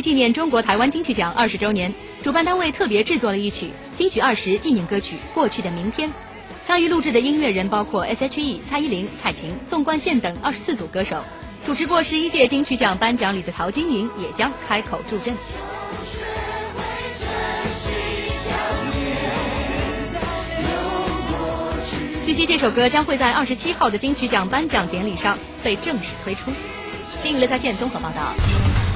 纪念中国台湾金曲奖二十周年主办单位特别制作了一曲金曲二十纪念歌曲过去的明天参与录制的音乐人包括 she 蔡依林蔡琴纵贯线等二十四组歌手主持过十一届金曲奖颁奖礼的陶晶莹也将开口助阵。据悉这首歌将会在二十七号的金曲奖颁奖典礼上被正式推出。新娱乐在线综合报道。